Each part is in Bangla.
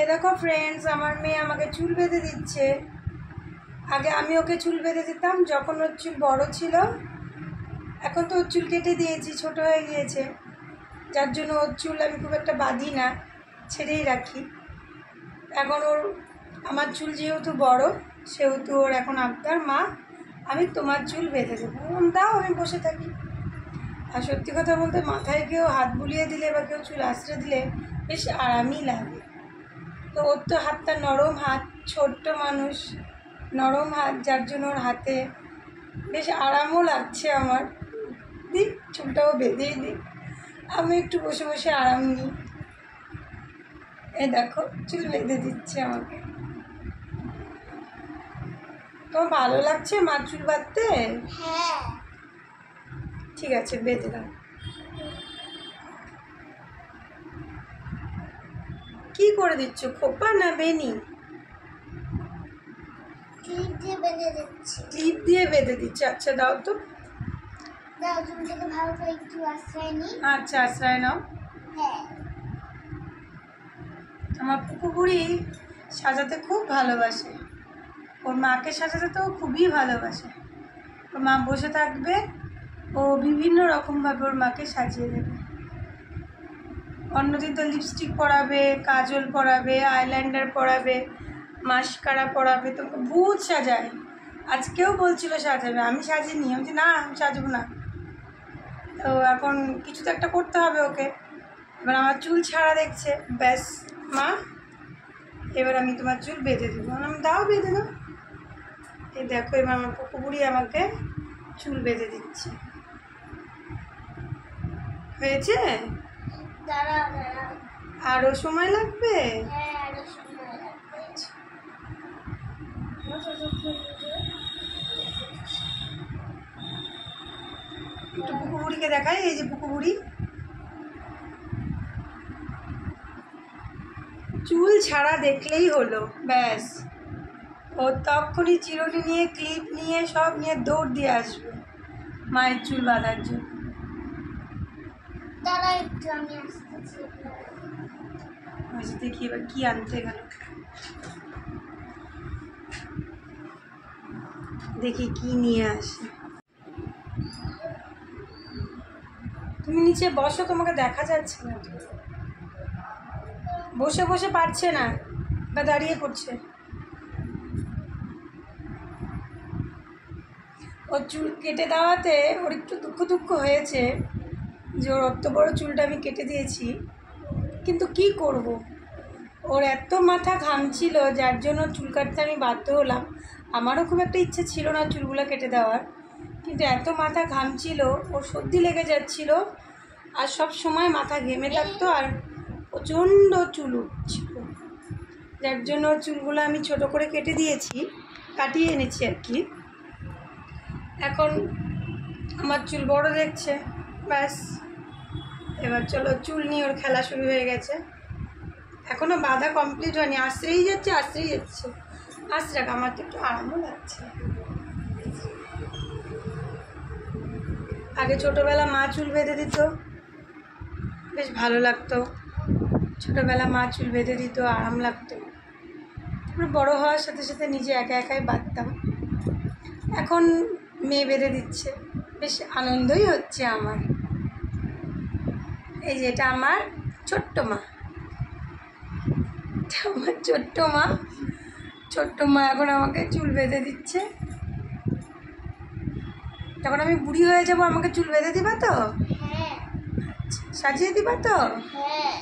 এই দেখো ফ্রেন্ডস আমার মেয়ে আমাকে চুল বেঁধে দিচ্ছে। আগে আমি ওকে চুল বেঁধে দিতাম, যখন ওর চুল বড় ছিল, এখন তো ওর চুল কেটে দিয়েছি, ছোট হয়ে গিয়েছে। যার জন্য ওর চুল আমি খুব একটা বাঁধি না, ছেড়েই রাখি। এখন ওর, আমার চুল যেহেতু বড়, সেহেতু ওর এখন আবদার। মা, আমি তোমার চুল বেঁধে দেবো। দাও, আমি বসে থাকি। আর সত্যি কথা বলতে, মাথায় কেউ হাত বুলিয়ে দিলে বা কেউ চুল আশ্রে দিলে, বেশ আরামই লাগে। তো ওর তো হাতটা নরম হাত ছোট্ট মানুষ নরম হাত যার জন্য ওর হাতে বেশ আরামও লাগছে আমার। দিক চুলটাও বেঁধেই দিই আমি একটু বসে বসে আরাম নিই। এই দেখো চুল বেঁধে দিচ্ছে আমাকে। তোমার ভালো লাগছে মা চুল বাঁধতে? হ্যাঁ। ঠিক আছে বেঁধে দাও। কি করে দিচ্ছ? খোপা না বেনি? ক্লিপ দিয়ে বেঁধে দিচ্ছি। আচ্ছা দাও তো। দাও তুমি থেকে ভালো করে একটু আশ্রয় নি আচ্ছা আশ্রয় নাও। হ্যাঁ। আমার পুকু সাজাতে খুব ভালোবাসে। ওর মাকে সাজাতে তো খুবই ভালোবাসে। ওর মা বসে থাকবে ও বিভিন্ন রকমভাবে ওর মাকে সাজিয়ে দেবে। অন্যদিন তো লিপস্টিক পরাবে, কাজল পরাবে আইল্যান্ডার পরাবে মাস্কারা পরাবে, তো ভূত সাজায়। আজকেও বলছিল সাজাবে, আমি সাজিনি, আমি না, আমি সাজবো না। তো এখন কিছু তো একটা করতে হবে ওকে। এবার আমার চুল ছাড়া দেখছে, ব্যাস, মা, এবার আমি তোমার চুল বেঁধে দেবো। আমি দাও, বেঁধে দাও। এই দেখো, এবার আমার পুকু বুড়ি আমাকে চুল বেঁধে দিচ্ছে। হয়েছে? আরও সময় লাগবে? একটু পুকু বুড়িকে দেখাই এই যে পুকু বুড়ি চুল ছাড়া দেখলেই হলো ব্যাস। ও তখনই চিরুনি নিয়ে ক্লিপ নিয়ে সব নিয়ে দৌড় দিয়ে আসবে মায়ের চুল বাঁধার জন্য। দাঁড়াও একটু, আমি আসতেছি। যে দেখি এবার কি আনতে গেল? দেখি কি নিয়ে আসে। তুমি নিচে বসো, তোমাকে দেখা যাচ্ছে না। বসে বসে পারছে না, বা দাঁড়িয়ে পড়ছে। ওর চুল কেটে দেওয়াতে ওর একটু দুঃখ দুঃখ হয়েছে। যে ওর অত বড় চুলটা আমি কেটে দিয়েছি, কিন্তু কি করব? ওর এত মাথা ঘামছিল যার জন্য চুল কাটতে আমি বাধ্য হলাম। আমারও খুব একটা ইচ্ছে ছিল না চুলগুলো কেটে দেওয়ার, কিন্তু এত মাথা ঘামছিল ওর সর্দি লেগে যাচ্ছিল, আর সব সময় মাথা ঘেমে থাকতো, আর প্রচণ্ড চুল উঠছিল। যার জন্য চুলগুলো আমি ছোট করে কেটে দিয়েছি, কাটিয়ে এনেছি আর কি। এখন আমার চুল বড় দেখছে। ব্যাস। এবার চলো চুল নিয়ে ওর খেলা শুরু হয়ে গেছে। এখনও বাধা কমপ্লিট হয়নি। আশ্রেই যাচ্ছে আশ্রেই যাচ্ছে। আশ্রাক আমার তো একটু আরামও লাগছে। আগে ছোটোবেলা মা চুল বেঁধে দিত। বেশ ভালো লাগতো। ছোটোবেলা মা চুল বেঁধে দিত, আরাম লাগতো। তারপরে বড়ো হওয়ার সাথে সাথে নিজে একা একাই বাঁধতাম। এখন মেয়ে বেঁধে দিচ্ছে। বেশ আনন্দই হচ্ছে আমার। এই যে এটা আমার ছোট্ট মা। এটা আমার ছোট্ট মা। ছোট্ট মা এখন আমাকে চুল বেঁধে দিচ্ছে। যখন আমি বুড়ি হয়ে যাব আমাকে চুল বেঁধে দিবা তো? হ্যাঁ। সাজিয়ে দিবা তো? হ্যাঁ।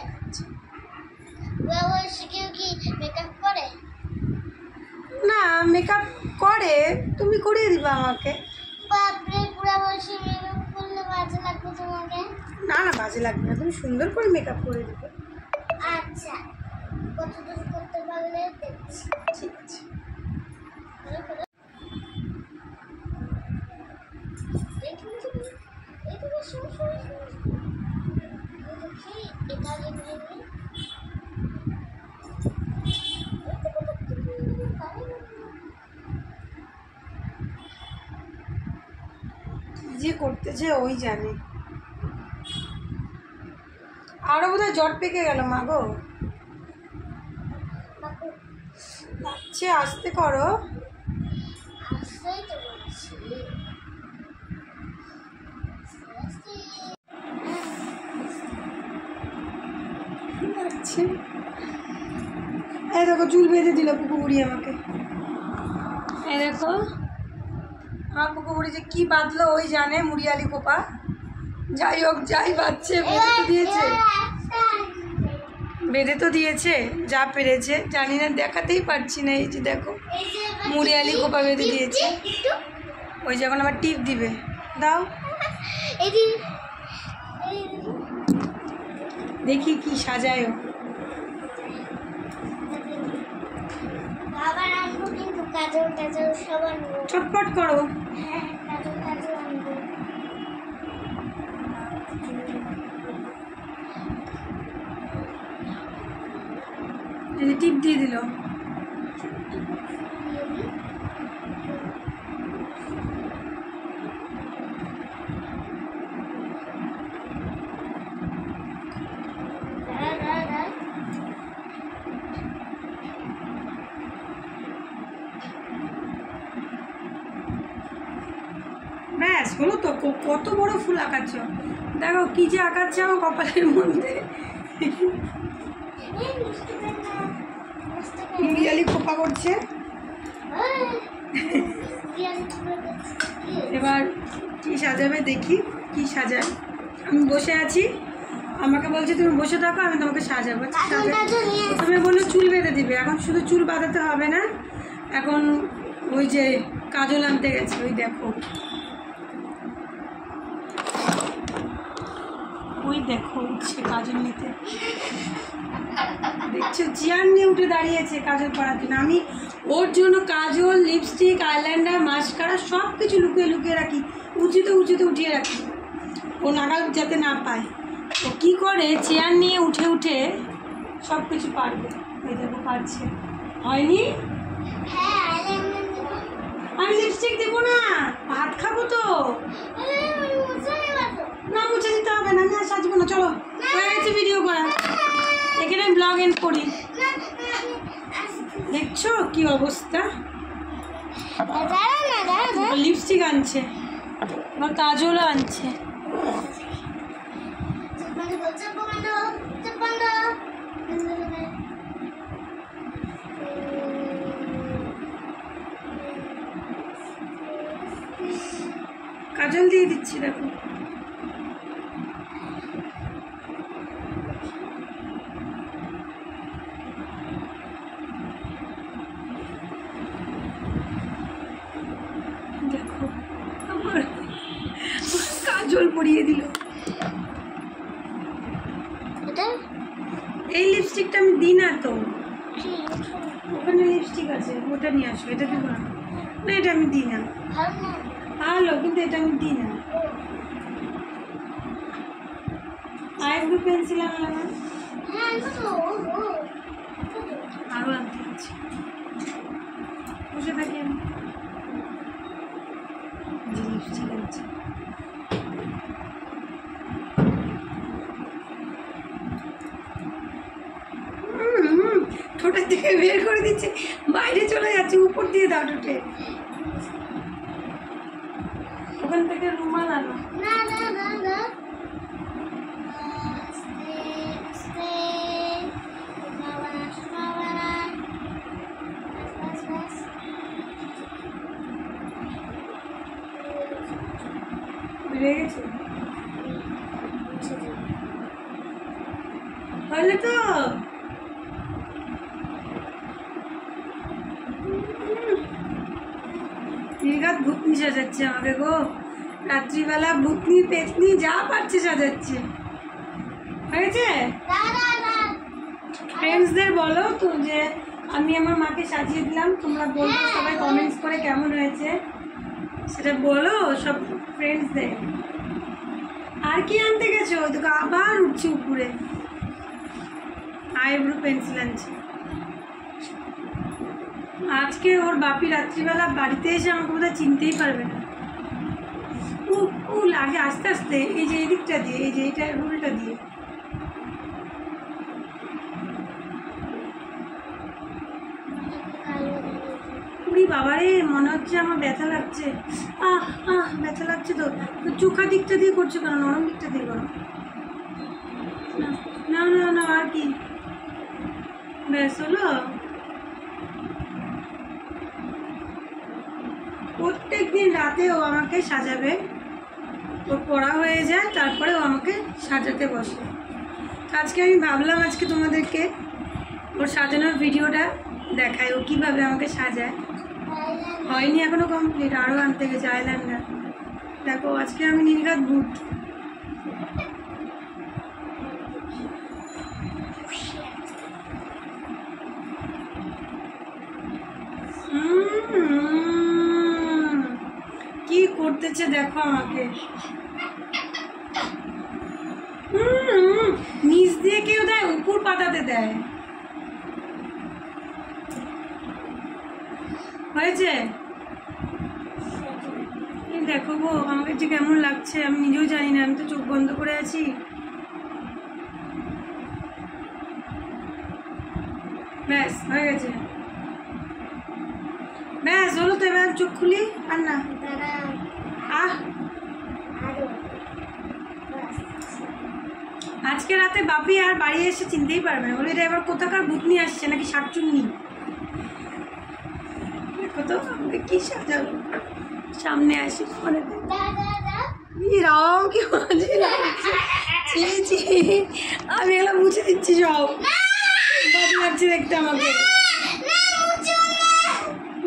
না মেকআপ করে। তুমি করিয়ে দিবা আমাকে। বাপরে মেকআপ করলে বাজে লাগবে তোমাকে। না না বাজে লাগবে না। তুমি সুন্দর করে মেকআপ করে দিবে। আচ্ছা কতদূর করতে পারলে দেখছি। ঠিক আছে ভালো করে এইখানে তো এইখানে শুরু শুরু শুরু দেখি এটা আগে ধরে নিই কি যে করতেছে ওই জানে আরও বোধহয় জট পেকে গেল মা গো। দিচ্ছে আসতে করো। এই দেখো চুল বেঁধে দিল পুকুবুড়ি আমাকে। এই দেখো। আমার পুকুবুড়ি যে কি বাঁধলো ওই জানে মুড়িয়ালি কোপা যাই হোক যাই বাচ্চে বেঁধে তো দিয়েছে। বেঁধে তো দিয়েছে যা পেরেছে। জানি না দেখাতেই পারছি না এই যে দেখো মুড়ি আলি কোপা বেঁধে দিয়েছে। ওই যখন আবার টিপ দিবে। দাও। দেখি কি সাজায় ও। আবার আনব কিন্তু কাজল টাজল সব আনব চটপট করো হ্যাঁ কাজল টাজল আনব এই যে টিপ দিয়ে দিল দাঁড়া দাঁড়া দাঁড়া হলো তো কত বড় ফুল আঁকাচ্ছ। দেখো কি যে আঁকাচ্ছে আমার কপালের মধ্যে। মুড়িয়ালি খোপা করছে। এবার কি সাজাবে দেখি কি সাজায়। আমি বসে আছি। আমাকে বলছে তুমি বসে থাকো আমি তোমাকে সাজাবো। আচ্ছা, সাজা- প্রথমে বলল চুল বেঁধে দিবে। এখন শুধু চুল বাঁধাতে হবে না। এখন ওই যে কাজল আনতে গেছে ওই দেখো। ওই দেখো উঠছে কাজল নিতে। দেখছ চেয়ার নিয়ে উঠে দাঁড়িয়েছে কাজল পরার জন্য। আমি ওর জন্য কাজল লিপস্টিক আইল্যান্ডার মাস্কারা সব কিছু লুকিয়ে লুকিয়ে রাখি। উঁচুতে উঁচুতে উঠিয়ে রাখি। ও নাগাল যাতে না পায়। ও কী করে চেয়ার নিয়ে উঠে উঠে সব কিছু পারবে। এই দেখো, পারছে। হয়নি? আমি লিপস্টিক দেবো না। ভাত খাব তো। না মুছে দিতে হবে না আমি আর সাজবো না চলো। হয়ে গেছে ভিডিও করা। এখানে ব্লগ এন্ড করি। দেখছ কি অবস্থা? লিপস্টিক আনছে। আবার কাজলও আনছে কাজল দিয়ে দিচ্ছি দেখো দেখো আমার কাজল পরিয়ে দিল। এই লিপস্টিকটা আমি দিই না তো। ওখানে লিপস্টিক আছে ওটা নিয়ে আসো এটা দিব না। না এটা আমি দিই না। ভালো কিন্তু এটা আমি দিই না। আইব্রো পেন্সিল আনলাম আরও আনতে হচ্ছে। বসে থাকি আমি। লিপস্টিক আনছে। থেকে বের করে দিচ্ছে। বাইরে চলে যাচ্ছে, উপর দিয়ে দাও ঠোঁটে ওখান থেকে রুমাল আনো। না না না না আস্তে আস্তে শোনাবানা শোনাবানা বাস বাস বাস বেড়ে গেছে হলে তো নির্ঘাত ভূতনি সাজাচ্ছে আমাকে গো। রাত্রিবেলা ভূতনি পেতনি যা পারছে সাজাচ্ছে। হয়েছে? ফ্রেন্ডসদের বলো তো যে আমি আমার মাকে সাজিয়ে দিলাম তোমরা বলব সবাই কমেন্টস করে কেমন হয়েছে? সেটা বলো সব ফ্রেন্ডসদের আর কি আনতে গেছো? ওই তোকে আবার উঠছে উপরে। আইব্রো পেন্সিল আনছে। আজকে ওর বাপি রাত্রিবেলা বাড়িতে এসে আমাকে বোধহয় চিনতেই পারবে না। ও ও লাগে আস্তে আস্তে, এই যে এই দিকটা দিয়ে, এই যে এইটা রুলটা দিয়ে। কালো বাবারে, মনে হচ্ছে আমার ব্যথা লাগছে। আহ আহ, ব্যথা লাগছে তো। চোখা দিকটা দিয়ে করছ কেন? নরম দিকটা দিয়ে করো। না না না, আর কি। ব্যাস হলো। প্রত্যেক দিন রাতে ও আমাকে সাজাবে। ও পড়া হয়ে যায়, তারপরে ও আমাকে সাজাতে বসে। আজকে আমি ভাবলাম আজকে তোমাদেরকে ওর সাজানোর ভিডিওটা দেখায় ও কীভাবে আমাকে সাজায়। হয়নি এখনও কমপ্লিট আরও আনতে গেছে আইল্যান্ডার দেখো, আজকে আমি নির্ঘাত ভূত উম, কি করতেছে, দেখো আমাকে। নিচ দিয়ে কেউ দেয়, উপর পাতাতে দেয়। হয়েছে? দেখো গো, আমাকে যে কেমন লাগছে, আমি নিজেও জানি না, আমি তো চোখ বন্ধ করে আছি। ব্যাস, হয়ে গেছে। ব্যাস, হলো তো এবার চোখ খুলি, আর না। আজকে রাতে বাপি আর বাড়ি এসে চিনতেই পারবে না। বলে এটা এবার কোথাকার ভূতনি আসছে? নাকি শাকচুন্নি দেখো তো আমাকে কি সাজালো সামনে আসি মনে রাম কি আমি এগুলো মুছে দিচ্ছি সব। লাগছে দেখতে আমাকে।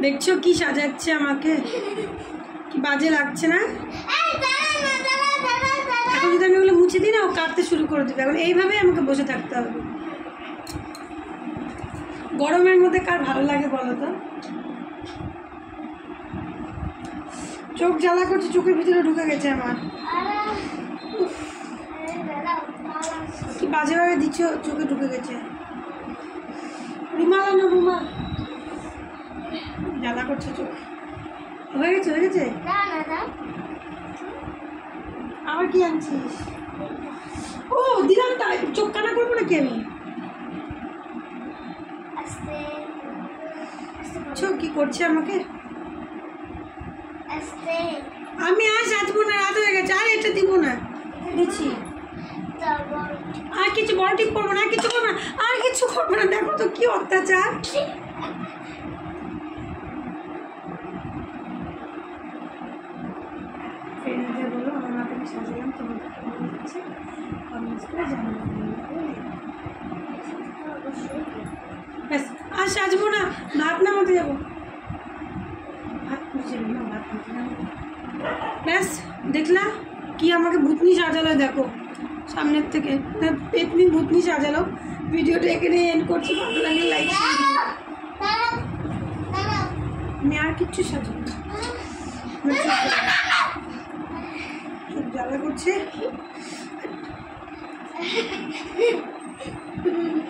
দেখছ কি সাজাচ্ছে আমাকে? বাজে লাগছে না? এখন যদি আমি ওগুলো মুছে দিই না ও কাটতে শুরু করে দেবে। এখন এইভাবেই আমাকে বসে থাকতে হবে। গরমের মধ্যে কার ভালো লাগে বলো তো? চোখ জ্বালা করছে চোখের ভিতরে ঢুকে গেছে আমার। কি বাজেভাবে দিচ্ছ চোখে ঢুকে গেছে। রুমাল আনো রুমাল। জ্বালা করছে চোখ। হয়ে গেছে হয়ে গেছে আবার কি আনছিস? ও দিলাম তাই চোখ কানা করব নাকি আমি? চোখ কি করছে আমাকে? আমি আর সাজবো না রাত হয়ে গেছে আর এটা দিব না। দিচ্ছি। আর কিছু বড় টিপ করব না কিছু করব না আর কিছু করব না দেখো তো কি অত্যাচার ফ্রেন্ডদের বলো আমার মাকে আমি সাজালাম তোমাদের কেমন লাগছে কমেন্টস করে ব্যাস আর সাজবো না ভাত নামাতে যাব। ভাত ব্যাস দেখলা কি আমাকে ভূতনি সাজালো দেখো। সামনের থেকে হ্যাঁ, পেতনি ভূতনি সাজালো। ভিডিওটা এখানে এন্ড করছি ভালো লাগলে লাইক আমি আর কিচ্ছু সাজাবো চোখ জ্বালা করছে।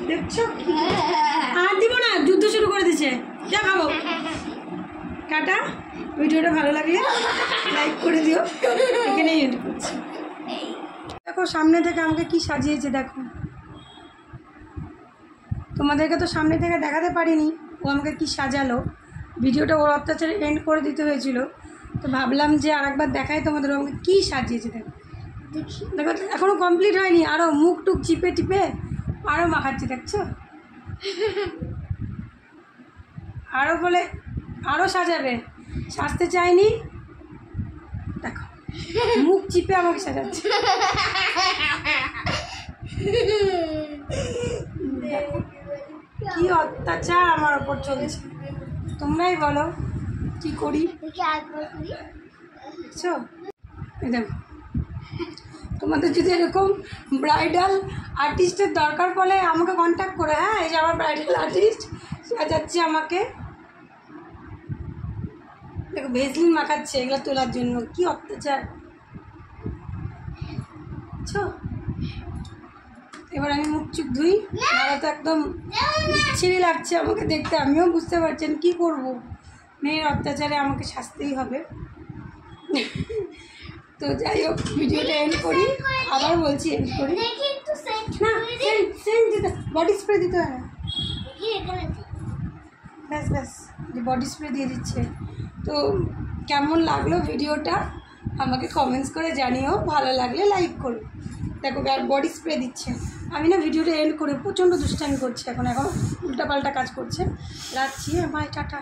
দেখছ? কি আর দিব না যুদ্ধ শুরু করে দিছে। যা খাব টাটা ভিডিওটা ভালো লাগলে লাইক করে দিও। এখানেই এন্ড করছি। দেখো সামনে থেকে আমাকে কি সাজিয়েছে দেখো। তোমাদেরকে তো সামনে থেকে দেখাতে পারিনি ও আমাকে কি সাজালো। ভিডিওটা ওর অত্যাচারে এন্ড করে দিতে হয়েছিল। তো ভাবলাম যে আরেকবার দেখাই তোমাদের ও আমাকে কী সাজিয়েছে দেখো। দেখি দেখো এখনও কমপ্লিট হয়নি। আরও মুখ টুক চিপে টিপে আরও মাখাচ্ছি দেখছ? আরও বলে আরও সাজাবে। সাজতে চাইনি। দেখো মুখ চিপে আমাকে সাজাচ্ছে। কি অত্যাচার আমার ওপর চলছে। তোমরাই বলো কি করি? দেখি। তোমাদের যদি এরকম ব্রাইডাল আর্টিস্টের দরকার পড়ে, আমাকে কন্ট্যাক্ট করে হ্যাঁ? এই যে আমার ব্রাইডাল আর্টিস্ট সাজাচ্ছে আমাকে। দেখো, ভেসলিন মাখাচ্ছে এগুলো তোলার জন্য, কি অত্যাচার। এবার আমি মুখ চুপ ধুই, নাহলে তো একদম বিচ্ছিরি লাগছে আমাকে দেখতে। আমিও বুঝতে পারছেন কি করব। মেয়ের অত্যাচারে আমাকে শাস্তিই হবে। তো যাই হোক ভিডিওটা এন্ড করি। আবার বলছি এন্ড করি। না সেন্ট সেন্ট দিতে বডি স্প্রে দিতে হয় ব্যাস ব্যাস বডি স্প্রে দিয়ে দিচ্ছে। তো কেমন লাগল ভিডিওটা? আমাকে কমেন্টস করে জানিও। ভালো লাগলে লাইক করো। দেখো বডি স্প্রে দিচ্ছে। আমি না ভিডিওটা এন্ড করে প্রচণ্ড দুষ্টামি করছি এখন। এখন উল্টাপাল্টা কাজ করছে। রাখছি বাই টাটা।